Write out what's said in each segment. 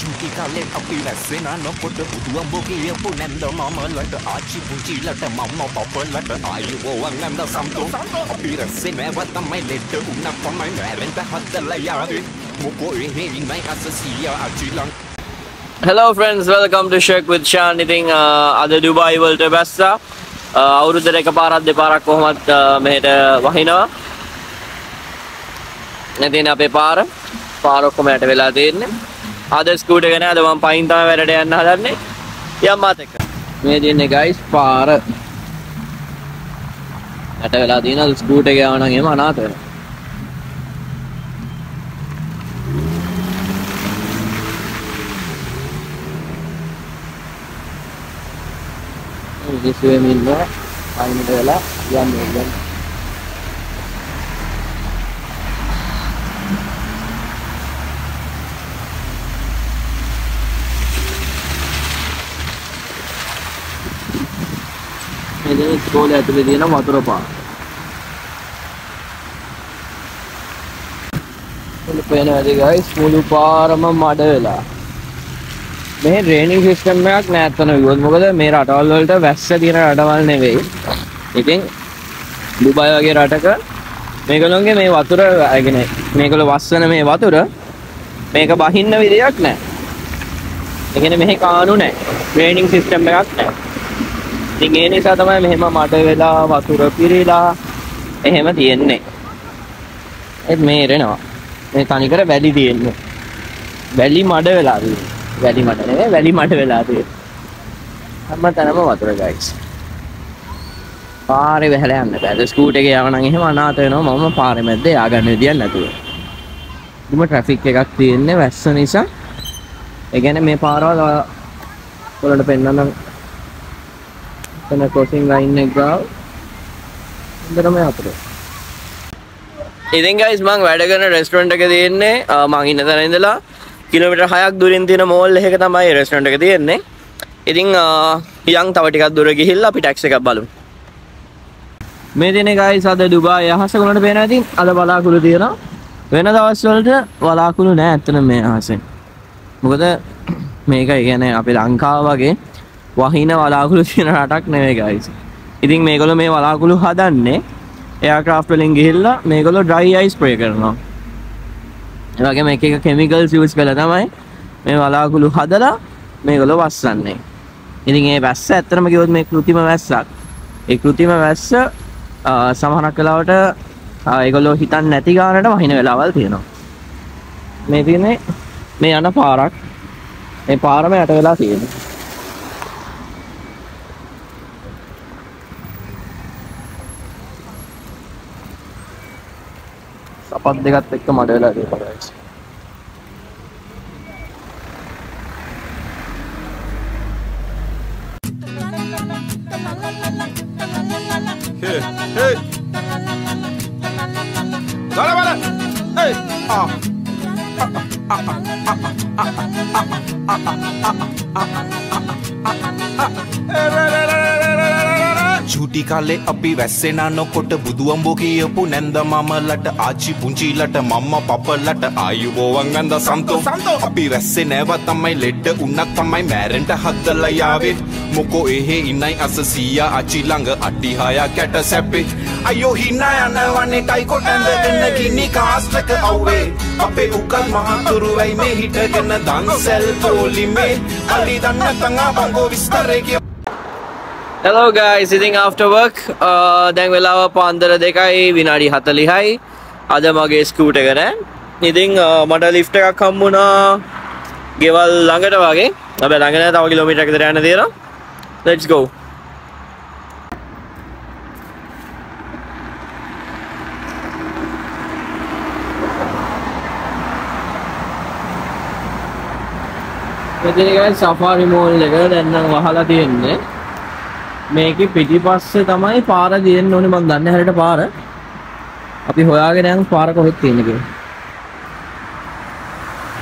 චුටි කාලේ අපි වැස්සෙන නොකොට බුදුම්බෝ කියපු නැන්ද මමලට ආච්චි පුංචිලට මම්ම පපලට ආයුබෝවන් නැන්ද සම්තෝ අපි රැස්සේ නැව තමයි ලෙඩ උන්න තමයි නැරෙන්ට හදලා යාවේ මොකෝ එහෙ ඉන්නයි අස සියා අචිලං Hello friends, welcome to Shek with Shan. ඉතින් අද ඩුබායි වලට බැස්සා. අවුරුද්දට එක පාරක් දෙපාරක් කොහොමත් මෙහෙට වහිනවා. ඉතින් අපේ පාර පාර ඔක්කොම යට වෙලා තියෙන්නේ. අද ස්කූටර් එක නෑ අද මම පයින් තමයි වැඩට යන්න හදන්නේ. යම් මාත් එක්ක. මේ තියෙන්නේ guys පාර යට වෙලා තියෙනවා ස්කූටර් එක යනවා නම් එහෙම අනාථ වෙනවා. කිසිවෙම ඉන්නවා පයින්ට වෙලා යන්න යන්න මෙතන ඉස්කෝලේ ඇතුලේ තියෙන වතුර පාන. මුළු පේන වැඩි ගයිස් මුළු පාරම මඩ වෙලා. මේ ඩ්‍රේනින් සිස්ටම් එකක් නැත්තන විවොත් මොකද මේ රටවල් වලට වැස්ස තියෙන රටවල් නෙවෙයි. ඉතින් දුබයි වගේ රටක මේගොල්ලොන්ගේ මේ වතුර අයගෙන මේගොල්ලෝ වස්සන මේ වතුර මේක බහින්න විදියක් නැහැ. ඒ කියන්නේ මෙහි කානු නැහැ. ඩ්‍රේනින් සිස්ටම් එකක් නැහැ. ඉතින් ඒ නිසා තමයි මෙහෙම මඩ වෙලා වතුර පිරීලා එහෙම තියෙන්නේ. ඒත් මේ ඉරෙනවා. මේ තනිකර වැලි තියෙන්නේ. වැලි මඩ වෙලා තියෙන්නේ. වැලි මඩ නෙවෙයි වැලි මඩ වෙලා තියෙන්නේ. හැම තැනම වතුර ගයිස්. පාරේ වැහලා යන්න බෑ. ස්කූට් එකේ යව නම් එහෙම අනාථ වෙනවා මම පාරේ මැද්දේ යාගන්න විදියක් නැතුව. දුම ට්‍රැෆික් එකක් තියෙන්නේ වැස්ස නිසා. ඒ කියන්නේ මේ පාරවල් වලට පෙන්නන එතන ක්‍රොසින් ලයින් එක ගාව හොඳටම යතුරු. ඉතින් ගයිස් මං වැඩ කරන රෙස්ටොරන්ට් එක තියෙන්නේ මං ඉන්න තැන ඉඳලා කිලෝමීටර් 6ක් දුරින් තියෙන මෝල් එකක තමයි රෙස්ටොරන්ට් එක තියෙන්නේ. ඉතින් යන් තව ටිකක් දුර ගිහිල්ලා අපි ටැක්ස් එකක් බලමු. මේ දිනේ ගයිස් අද ඩුබායි අහස ගොනට පේනවා ඉතින් අද බලාකුළු තියෙනවා. වෙන දවස් වලට බලාකුළු නෑ ඇත්තටම මේ අහසෙන්. මොකද මේක කියන්නේ අපේ ලංකාව වගේ වහින වලාකුළු තියෙන රටක් නෙවෙයි ගයිස්. ඉතින් මේගොල්ලෝ මේ වලාකුළු හදන්නේ එයාක්‍රාෆ්ට් වලින් ගිහිල්ලා මේගොල්ලෝ ඩ්‍රයි අයිස් ස්ප්‍රේ කරනවා. ඒ වගේම එක එක කෙමිකල්ස් යූස් කරලා තමයි මේ වලාකුළු හදලා මේගොල්ලෝ වස්සන්නේ. ඉතින් මේ වැස්ස ඇත්තටම කිව්වොත් මේ કૃතිම වැස්සක්. ඒ કૃතිම වැස්ස සමහරක් වෙලාවට ඒගොල්ලෝ හිතන්නේ නැති ගානට වහින වෙලාවල් තියෙනවා. මේ තියෙන්නේ මේ යන පාරක්. මේ පාරම යට වෙලා තියෙනවා. kapag dikat-tik tumalala dito guys. Hey, hey. Dale, vale. Hey. Ah. Ah, ah, ah, චුටි කාලේ අපි වැස්සෙන නොකොට බුදුම්බෝ කියපු නැන්ද මමලට ආච්චි පුංචිලට මම්ම පපලට ආයුබෝවන් ඇඳ සන්තෝ. අපි වැස්සේ නැව තමයි ලෙඩ උන්නත් තමයි මෑරෙන්ට හදලා යාවේ. මොකෝ එහෙ ඉන්නයි අස සීයා අච්චි ළඟ අඩි හයක් කැට සැපේ. අයෝ හිනා යනවන්නේ ටයිකො ඇඳගෙන ගිනි කාස්ටක අව්වේ. අපේ උකල් මහතුරු වැයි මේ හිටගෙන දන්සැල් පොලිමේ. අලි දන්න තඟා බංගෝ විස්තරේ කිය Hello guys, ඉතින් after work uh, දැන් වෙලාව පාන්දර දෙකයි විනාඩි 40යි. අද මගේ ස්කූට් එක නෑ. ඉතින් uh, මට ලිෆ්ට් එකක් හම්බුණා ගෙවල් ළඟට වගේ. හැබැයි ළඟ නෑ තව කිලෝමීටර් එකකට යන්න තියෙනවා. Let's go. මෙතන guys සෆාරි මෝල් එක දැන් නම් වහලා තියෙන්නේ. මේකේ පිටිපස්සේ තමයි පාර තියෙන්න ඕනේ මම දන්නේ හැරෙට පාර. අපි හොයාගෙන යන් පාර කොහෙද තියෙන්නේ කියලා.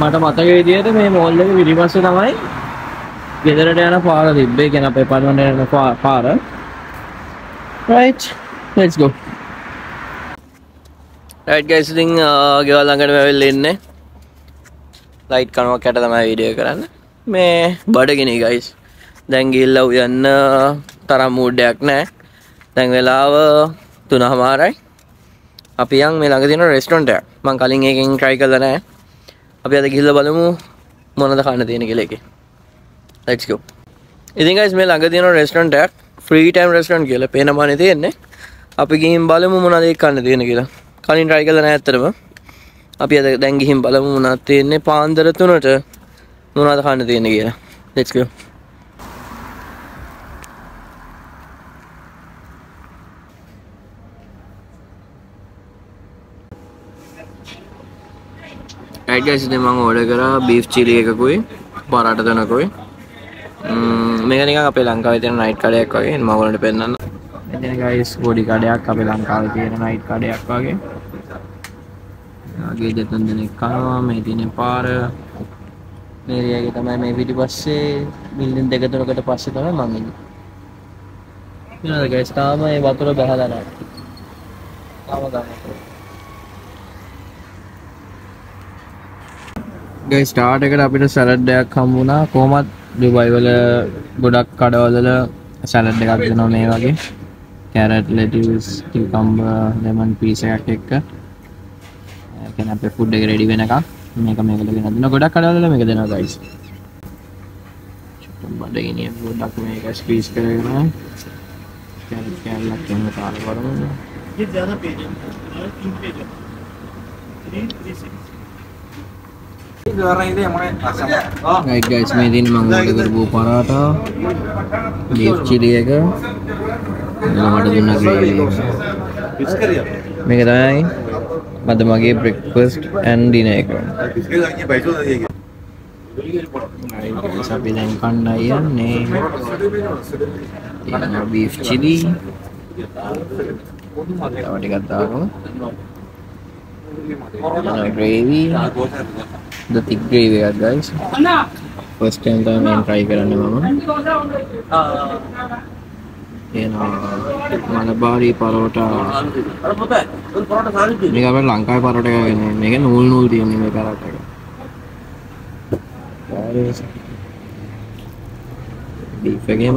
මට මතක විදිහට මේ මෝල් එකේ පිටිපස්සේ තමයි ගෙදරට යන පාර තිබ්බේ. කියන අපේ පරවන්න යන පා- පාර. Right. Let's go. Right guys ඉතින් ගෙවල් ළඟට වැවිල්ලා ඉන්නේ. ලයිට් කනුවක් යට තමයි වීඩියෝ කරන්න මේ බඩගෙන ගයිස් දැන් ගිල්ල උයන්න තරම් මූඩ්ඩයක් නෑ. දැන් වෙලාව තුන හමාරයි අපි යන් මේ ළඟ තියෙන රෙස්ටොරන්ට් එකක් මං කලින් එකෙන් try කරලා නැහැ අපි අද ගිහිල්ලා බලමු මොනවද කන්න තියෙන කියලා එකේ let's go. ඉතින් guys මේ ළඟ තියෙන රෙස්ටොරන්ට් එකක් free time restaurant කියලා පේනමානේ තියෙන්නේ. අපි ගිහින් බලමු මොනවද ඒක කන්න තියෙන කියලා. කලින් try කරලා නැහැ ඇත්තටම. අපි අද දැන් ගිහින් බලමු මොනවද තියෙන්නේ පාන්දර 3ට මොනවද කන්න තියෙන්නේ කියලා. Let's go. Guys ඉතින් මම ඕඩර් කරා බීෆ් චිලි එකකුයි පරාට තුනකුයි මේක නිකන් අපේ ලංකාවේ තියෙන නයිට් කඩයක් වගේ. මම ඔයාලට පෙන්නන්න. මෙතන guys පොඩි කඩයක් අපේ ලංකාවේ තියෙන නයිට් කඩයක් වගේ. ආගේ දෙතුන් දෙනෙක් කනවා මේ තියෙන පාර. මේ ඒරියාවේ තමයි මේ පිටිපස්සේ බිල්ඩින් දෙක තුනකට පස්සේ තමයි මම ඉන්නේ. ඊළඟට guys තාම මේ වතුර බහලා නැහැ. තාම ගන්න ස්ටාර්ට එකට අපිට සැලඩ්ඩයක් හම්බුණා කොමත් දුබයිවල ගොඩක් කඩවදල සැලඩ් එකක් දෙන මේ වගේ. කැරට් ලෙටස් කම්බ ලෙමන් පිස එකක් එක්ක. එකන අපේ ෆුඩ් එක රෙඩි වෙනකක් මේක මේකට ගෙන දෙන ගොඩක් කඩවදල මේක දෙනවා ගයිස් බඩගිනිය ගොඩක් මේක ස්පීස් කරගෙන. කැරට් කැල්ලක් එන්න කාලා බලමු 3 3 6 ගයිස් මේ තින මං ඕඩර් කරපු පරාටා බීෆ් චිලි එක එලා මට දුන්න ග්‍රේවි මේක තමයි මද මගේ බ්‍රෙක්ෆාස්ට් ඇන්ඩ් ඩිනර් එක අපි දැන් කන්න යන්නේ බීෆ් චිලි තව ටිකක් දාගමු ග්‍රේවි the thick gravy එකක් guys. First time තමයි මම try කරන්නේ මම එනවා මලබාරි පරෝටා මේක අපේ ලංකාවේ පරෝටා එක නෙමෙයි මේක නූල් නූල් තියෙන මේ පරෝටා එක බීෆ් එකේම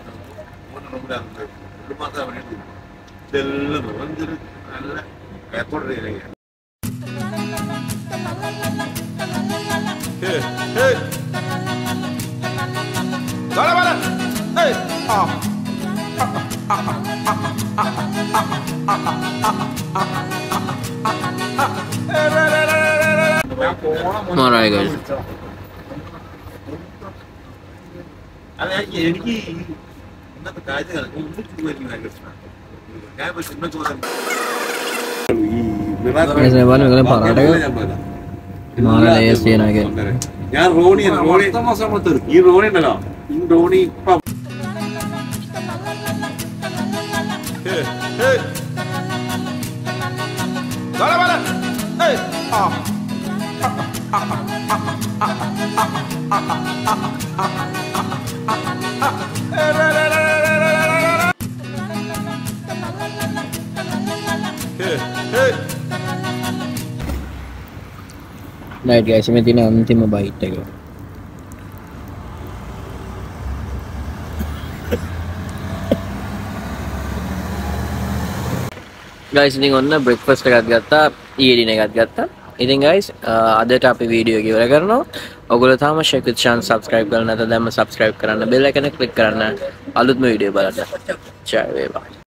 ah. മൂന്ന് മാസം കൊണ്ട് Second bite. അതായത് അന്നേരം എന്റെ നാട്ടുകാരുണ്ടായിരുന്നു കാറുണ്ട് ഉം. ഞാനാണ് ഞാൻ മൂന്ന് മാസം ആടാ Best. മൂന്ന് റൂമിലാണ് ഒരു മാസം അവിടെ ഇതെല്ലാം എന്തൊരു നല്ല ഏർപ്പാട് ചെയ്യുക Dale, vale. Ey, ah. alright guys അല്ല എനിക്ക് ഈ ഇന്നത്തെ കാര്യങ്ങൾ പറയാം ഞാൻ റോണി റോണി ഈ റോണി ഉണ്ടല്ലോ ഈ റോണി ഇപ്പൊ Ah, ah, ah, ah, ah, ah, ah, ah, ah, ah, ah, ah, ah, ah, ah, ah, ah, ah, ah, right guys මේ තියෙන අන්තිම බයිට් එක. ගයිස් ඉතින් ඔන්න බ්‍රෙක්ෆාස්ට් එකක් ගත්තා ඊයේ දින එකක් ගත්තා. ඉතින් ගයිස් අදට අපි වීඩියෝ එක ඉවර කරනවා. ඔයගොල්ලෝ තාම ෂෙකුත් channel subscribe කරලා නැත්නම් දැන්ම subscribe කරන්න bell icon එක click කරන්න. අලුත්ම වීඩියෝ බලන්න. ජය වේවා.